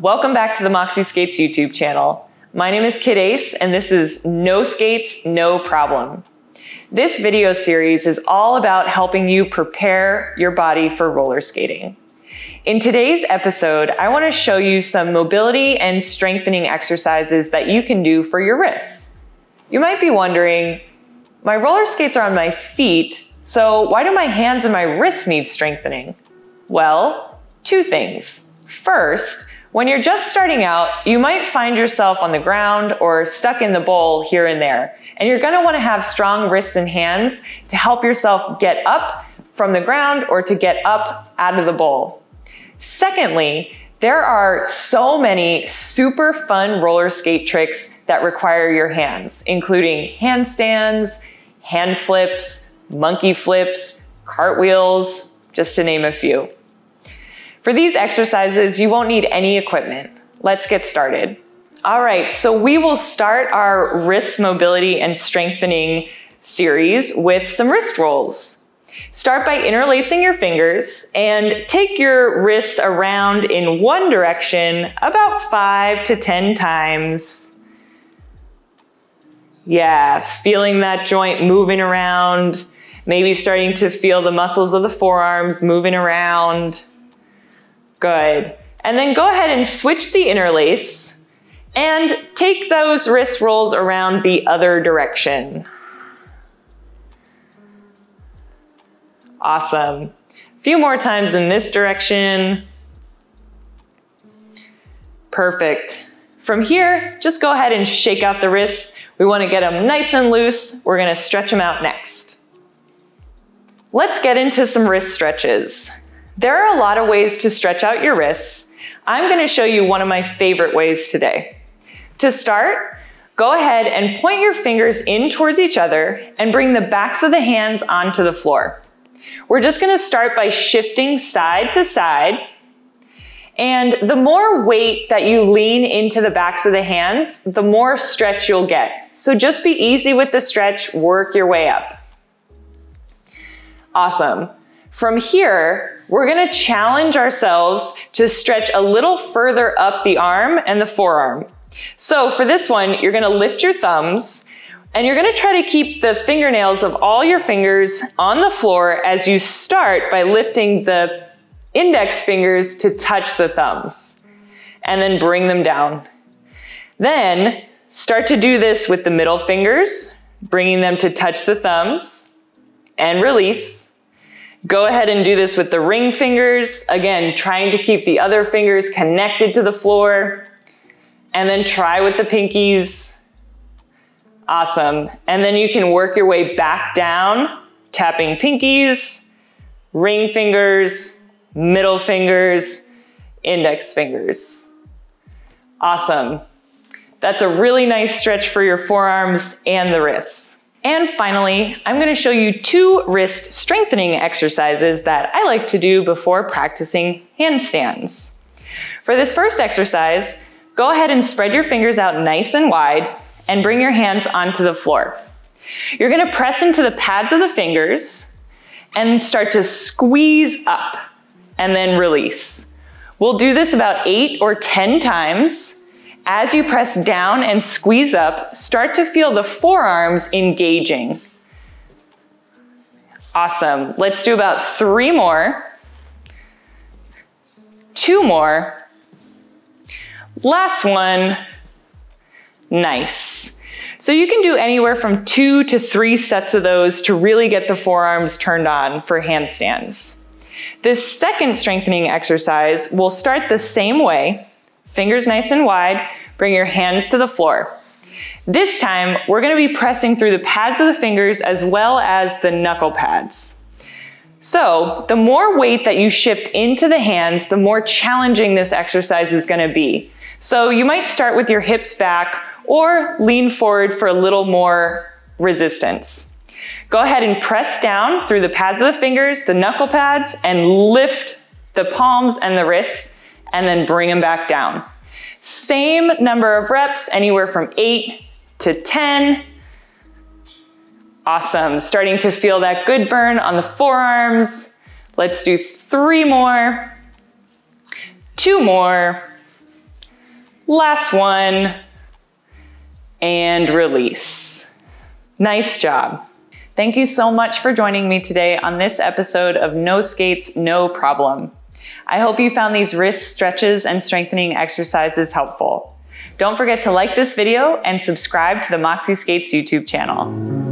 Welcome back to the Moxi Skates YouTube channel. My name is Kid Ace and this is No Skates, No Problem. This video series is all about helping you prepare your body for roller skating. In today's episode, I want to show you some mobility and strengthening exercises that you can do for your wrists. You might be wondering, my roller skates are on my feet, so why do my hands and my wrists need strengthening? Well, two things. First, when you're just starting out, you might find yourself on the ground or stuck in the bowl here and there. And you're gonna wanna have strong wrists and hands to help yourself get up from the ground or to get up out of the bowl. Secondly, there are so many super fun roller skate tricks that require your hands, including handstands, hand flips, monkey flips, cartwheels, just to name a few. For these exercises, you won't need any equipment. Let's get started. All right, so we will start our wrist mobility and strengthening series with some wrist rolls. Start by interlacing your fingers and take your wrists around in one direction about five to 10 times. Yeah, feeling that joint moving around, maybe starting to feel the muscles of the forearms moving around. Good. And then go ahead and switch the interlace and take those wrist rolls around the other direction. Awesome. A few more times in this direction. Perfect. From here, just go ahead and shake out the wrists. We want to get them nice and loose. We're going to stretch them out next. Let's get into some wrist stretches. There are a lot of ways to stretch out your wrists. I'm gonna show you one of my favorite ways today. To start, go ahead and point your fingers in towards each other and bring the backs of the hands onto the floor. We're just gonna start by shifting side to side. And the more weight that you lean into the backs of the hands, the more stretch you'll get. So just be easy with the stretch, work your way up. Awesome. From here, we're gonna challenge ourselves to stretch a little further up the arm and the forearm. So for this one, you're gonna lift your thumbs and you're gonna try to keep the fingernails of all your fingers on the floor as you start by lifting the index fingers to touch the thumbs and then bring them down. Then start to do this with the middle fingers, bringing them to touch the thumbs and release. Go ahead and do this with the ring fingers. Again, trying to keep the other fingers connected to the floor. And then try with the pinkies. Awesome. And then you can work your way back down, tapping pinkies, ring fingers, middle fingers, index fingers. Awesome. That's a really nice stretch for your forearms and the wrists. And finally, I'm gonna show you two wrist strengthening exercises that I like to do before practicing handstands. For this first exercise, go ahead and spread your fingers out nice and wide and bring your hands onto the floor. You're gonna press into the pads of the fingers and start to squeeze up and then release. We'll do this about eight or 10 times as you press down and squeeze up, start to feel the forearms engaging. Awesome. Let's do about three more. Two more. Last one. Nice. So you can do anywhere from two to three sets of those to really get the forearms turned on for handstands. This second strengthening exercise will start the same way, fingers nice and wide, bring your hands to the floor. This time, we're gonna be pressing through the pads of the fingers as well as the knuckle pads. So the more weight that you shift into the hands, the more challenging this exercise is gonna be. So you might start with your hips back or lean forward for a little more resistance. Go ahead and press down through the pads of the fingers, the knuckle pads, and lift the palms and the wrists, and then bring them back down. Same number of reps, anywhere from eight to 10. Awesome, starting to feel that good burn on the forearms. Let's do three more, two more, last one, and release. Nice job. Thank you so much for joining me today on this episode of No Skates, No Problem. I hope you found these wrist stretches and strengthening exercises helpful. Don't forget to like this video and subscribe to the Moxi Skates YouTube channel.